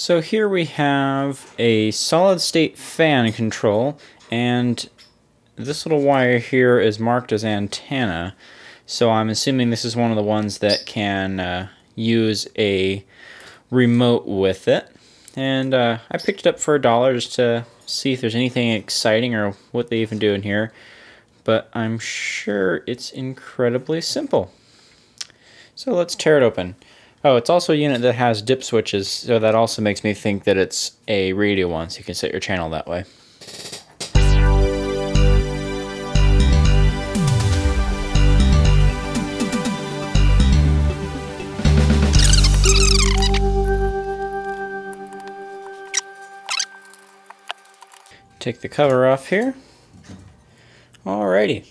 So here we have a solid state fan control and this little wire here is marked as antenna. So I'm assuming this is one of the ones that can uh, use a remote with it. And uh, I picked it up for a dollar just to see if there's anything exciting or what they even do in here. But I'm sure it's incredibly simple. So let's tear it open. Oh, it's also a unit that has dip switches, so that also makes me think that it's a radio one, so you can set your channel that way. Take the cover off here. Alrighty.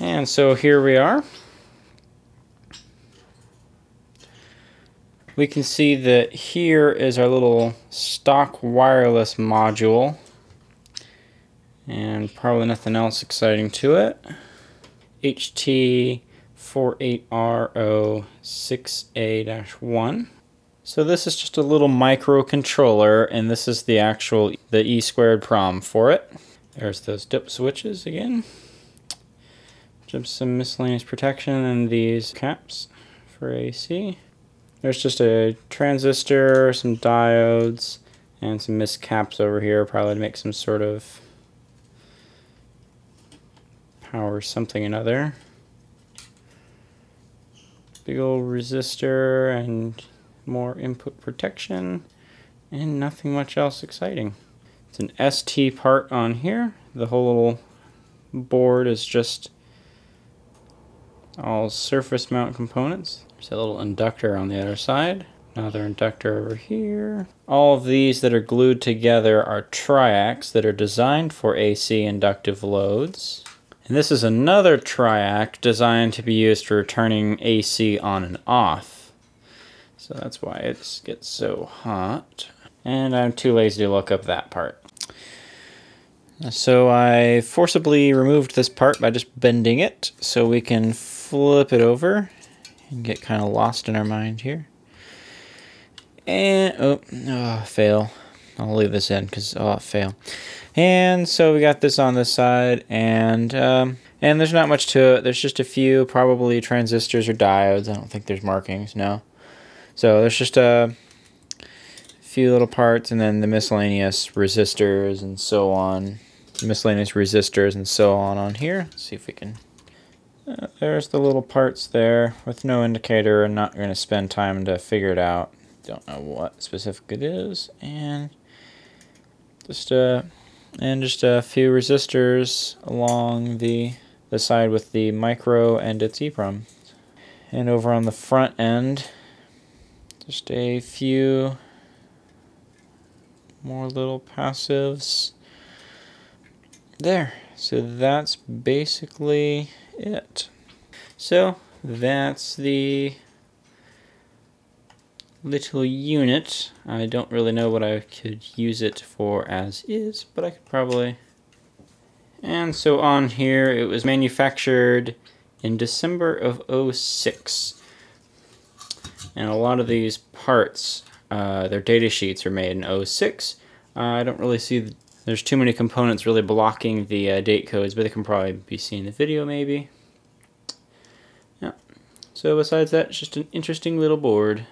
And so here we are. We can see that here is our little stock wireless module and probably nothing else exciting to it. HT48R06A-1. So this is just a little microcontroller and this is the actual the E squared prom for it. There's those dip switches again. Just some miscellaneous protection and these caps for AC. There's just a transistor, some diodes, and some missed caps over here, probably to make some sort of power something another. Big old resistor and more input protection and nothing much else exciting. It's an ST part on here. The whole little board is just all surface mount components. There's a little inductor on the other side. Another inductor over here. All of these that are glued together are triacs that are designed for AC inductive loads. And this is another triac designed to be used for turning AC on and off. So that's why it gets so hot. And I'm too lazy to look up that part. So I forcibly removed this part by just bending it so we can flip it over and get kind of lost in our mind here. And, oh, oh fail. I'll leave this in because, oh, fail. And so we got this on this side, and um, and there's not much to it. There's just a few probably transistors or diodes. I don't think there's markings, no. So there's just a few little parts, and then the miscellaneous resistors and so on. Miscellaneous resistors and so on on here. Let's see if we can uh, there's the little parts there with no indicator. I'm not going to spend time to figure it out. Don't know what specific it is. And just a, uh, and just a few resistors along the, the side with the micro and its EEPROM. And over on the front end, just a few more little passives there. So that's basically it. So that's the little unit. I don't really know what I could use it for as is, but I could probably... And so on here, it was manufactured in December of 06. And a lot of these parts, uh, their data sheets are made in 06. Uh, I don't really see the there's too many components really blocking the uh, date codes, but they can probably be seen in the video maybe. Yeah. So besides that, it's just an interesting little board.